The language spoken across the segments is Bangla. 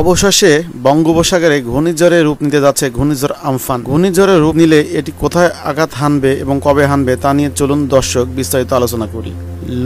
অবশেষে বঙ্গোপসাগরে ঘূর্ণিঝড়ে রূপ নিতে যাচ্ছে ঘূর্ণিঝড় আমফান। ঘূর্ণিঝড়ে রূপ নিলে এটি কোথায় আঘাত হানবে এবং কবে হানবে তা নিয়ে চলুন দর্শক বিস্তারিত আলোচনা করি।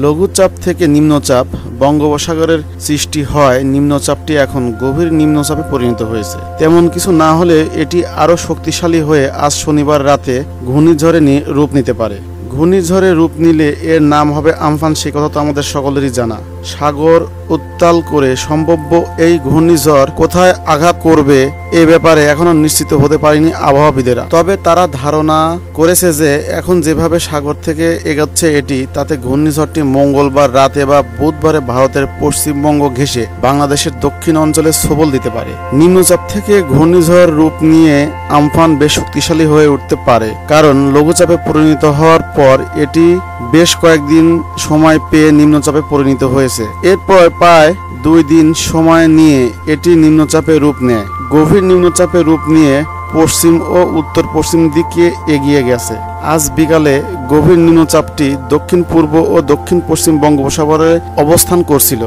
লঘুচাপ থেকে নিম্নচাপ, বঙ্গোপসাগরের সৃষ্টি হয় নিম্নচাপটি এখন গভীর নিম্নচাপে পরিণত হয়েছে। তেমন কিছু না হলে এটি আরও শক্তিশালী হয়ে আজ শনিবার রাতে ঘূর্ণিঝড়ে রূপ নিতে পারে। ঘূর্ণিঝড়ে রূপ নিলে এর নাম হবে আমফান, সে কথা তো আমাদের সকলেরই জানা। সাগর উত্তাল করে সম্ভাব্য এই ঘূর্ণিঝড় কোথায় আঘাত করবে এ ব্যাপারে এখনও নিশ্চিত হতে পারেনি আবহাওয়াবিদেরা। তবে তারা ধারণা করেছে যে এখন যেভাবে সাগর থেকে এগোচ্ছে এটি, তাতে ঘূর্ণিঝড়টি মঙ্গলবার রাতে বা বুধবারে ভারতের পশ্চিমবঙ্গ ঘেঁষে বাংলাদেশের দক্ষিণ অঞ্চলে সবল দিতে পারে। নিম্নচাপ থেকে ঘূর্ণিঝড় রূপ নিয়ে আমফান বেশ শক্তিশালী হয়ে উঠতে পারে, কারণ লঘুচাপে পরিণত হওয়ার পর এটি বেশ কয়েকদিন সময় পেয়ে নিম্নচাপে পরিণত হয়েছে। এরপর প্রায় দুই দিন সময় নিয়ে এটি নিম্নচাপে রূপ নেয়। গভীর নিম্নচাপে রূপ নিয়ে পশ্চিম ও উত্তর পশ্চিম দিকে এগিয়ে গেছে। আজ বিকালে গভীর নিম্নচাপটি দক্ষিণ পূর্ব ও দক্ষিণ পশ্চিম বঙ্গোপসাগরে অবস্থান করছিল।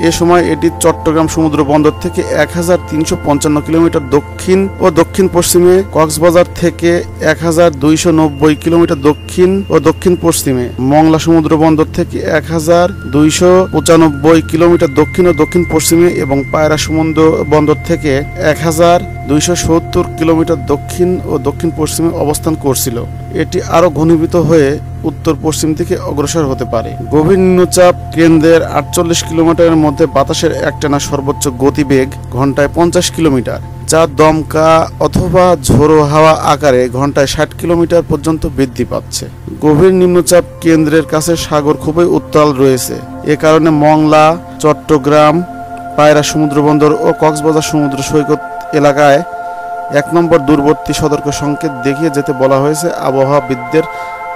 এ সময় এটি চট্টগ্রাম সমুদ্র বন্দর থেকে এক হাজার তিনশো পঞ্চান্ন কিলোমিটার দক্ষিণ ও দক্ষিণ পশ্চিমে কক্সবাজার থেকে এক হাজার দুইশো নব্বই কিলোমিটার দক্ষিণ ও দক্ষিণ পশ্চিমে মংলা সমুদ্র বন্দর থেকে এক হাজার দুইশো পঁচানব্বই কিলোমিটার দক্ষিণ ও দক্ষিণ পশ্চিমে এবং পায়রা সমুদ্র বন্দর থেকে এক হাজার দুইশো সত্তর কিলোমিটার দক্ষিণ ও দক্ষিণ পশ্চিমে অবস্থান করছিল। এটি আরও ঘনীভূত হয়ে উত্তর পশ্চিম দিকে অগ্রসর হতে পারে। গভীর নিম্নচাপ কেন্দ্রের আটচল্লিশ কিলোমিটারের মধ্যে বাতাসের একটানা সর্বোচ্চ গতিবেগ ঘন্টায় পঞ্চাশ কিলোমিটার, যা দমকা অথবা ঝোড়ো হাওয়া আকারে ঘন্টায় ষাট কিলোমিটার পর্যন্ত বৃদ্ধি পাচ্ছে। গভীর নিম্নচাপ কেন্দ্রের কাছে সাগর খুবই উত্তাল রয়েছে। এ কারণে মংলা, চট্টগ্রাম, পায়রা সমুদ্র বন্দর ও কক্সবাজার সমুদ্র সৈকত এলাকায় এক নম্বর দূরবর্তী সতর্ক সংকেত দেখিয়ে যেতে বলা হয়েছে আবহাওয়াবিদদের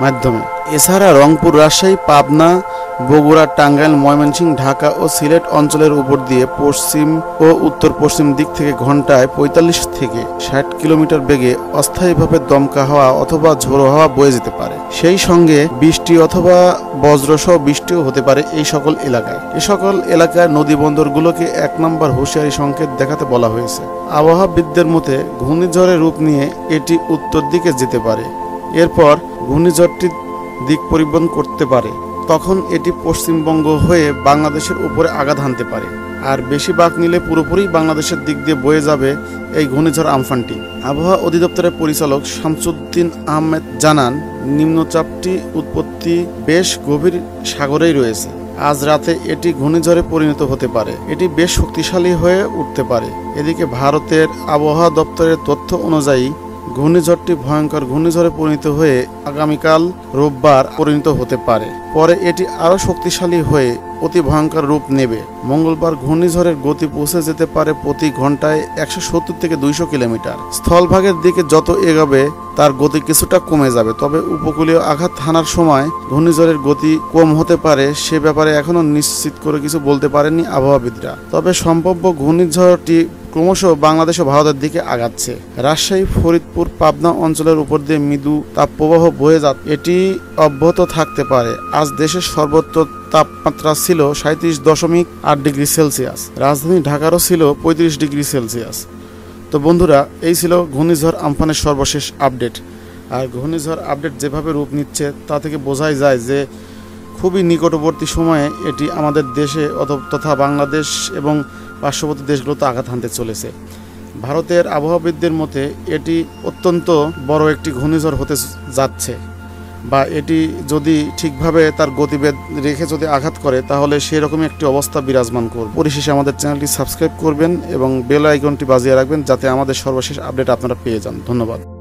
মাধ্যমে। এছাড়া রংপুর, রাজশাহী, পাবনা, বগুড়া, টাঙ্গাইল, ময়মনসিংহ, ঢাকা ও সিলেট অঞ্চলের উপর দিয়ে পশ্চিম ও উত্তর পশ্চিম দিক থেকে ঘন্টায় পঁয়তাল্লিশ থেকে ষাট কিলোমিটার বেগে অস্থায়ীভাবে দমকা হওয়া অথবা ঝোড়ো হাওয়া বয়ে যেতে পারে। সেই সঙ্গে বৃষ্টি অথবা বজ্রসহ বৃষ্টিও হতে পারে এই সকল এলাকায়। এ সকল এলাকার নদী বন্দরগুলোকে এক নম্বর হুঁশিয়ারি সংকেত দেখাতে বলা হয়েছে। আবহাওয়াবিদদের মতে, ঘূর্ণিঝড়ের রূপ নিয়ে এটি উত্তর দিকে যেতে পারে। এরপর ঘূর্ণিঝড়টি দিক পরিবর্তন করতে পারে, তখন এটি পশ্চিমবঙ্গ হয়ে বাংলাদেশের উপরে আঘাত হানতে পারে। আর বেশি বাঁক নিলে পুরোপুরি বাংলাদেশের দিক দিয়ে বয়ে যাবে এই ঘূর্ণিঝড় আমফানটি। আবহাওয়া অধিদপ্তরের পরিচালক শামসুদ্দিন আহমেদ জানান, নিম্নচাপটি উৎপত্তি বেশ গভীর সাগরেই রয়েছে। আজ রাতে এটি ঘূর্ণিঝড়ে পরিণত হতে পারে। এটি বেশ শক্তিশালী হয়ে উঠতে পারে। এদিকে ভারতের আবহাওয়া দপ্তরের তথ্য অনুযায়ী ঘূর্ণিঝড়টি ভয়ঙ্কর ঘূর্ণিঝড়ে পরিণত হয়ে আগামীকাল রোববার পরিণত হতে পারে। পরে এটি আরও শক্তিশালী হয়ে অতি ভয়ঙ্কর রূপ নেবে। মঙ্গলবার ঘূর্ণিঝড়ের গতি পৌঁছে যেতে পারে প্রতি ঘন্টায় একশো সত্তর থেকে দুইশো কিলোমিটার। স্থলভাগের দিকে যত এগোবে তার গতি কিছুটা কমে যাবে। তবে উপকূলীয় আঘাত হানার সময় ঘূর্ণিঝড়ের গতি কম হতে পারে, সে ব্যাপারে এখনও নিশ্চিত করে কিছু বলতে পারেননি আবহাওয়াবিদরা। তবে সম্ভাব্য ঘূর্ণিঝড়টি ক্রমশ বাংলাদেশ ও ভারতের দিকে আগাচ্ছে। রাজশাহী, ফরিদপুর, পাবনা অঞ্চলের উপর দিয়ে মৃদু তাপপ্রবাহ বয়ে যা এটি অব্যাহত থাকতে পারে। আজ দেশের সর্বোচ্চ তাপমাত্রা ছিল সাঁত্রিশ দশমিক আট ডিগ্রি সেলসিয়াস। রাজধানী ঢাকারও ছিল পঁয়ত্রিশ ডিগ্রি সেলসিয়াস। তো বন্ধুরা, এই ছিল ঘূর্ণিঝড় আমফানের সর্বশেষ আপডেট। আর ঘূর্ণিঝড় আপডেট যেভাবে রূপ নিচ্ছে, তা থেকে বোঝাই যায় যে খুবই নিকটবর্তী সময়ে এটি আমাদের দেশে তথা বাংলাদেশ এবং পার্শ্ববর্তী দেশগুলোতে আঘাত হানতে চলেছে। ভারতের আবহাওয়াবিদদের মতে, এটি অত্যন্ত বড় একটি ঘূর্ণিঝড় হতে যাচ্ছে। বা এটি যদি ঠিকভাবে তার গতিবেদ রেখে যদি আঘাত করে, তাহলে সেই রকমই একটি অবস্থা বিরাজমান করবে। পরিশেষে আমাদের চ্যানেলটি সাবস্ক্রাইব করবেন এবং বেল আইকনটি বাজিয়ে রাখবেন যাতে আমাদের সর্বশেষ আপডেট আপনারা পেয়ে যান। ধন্যবাদ।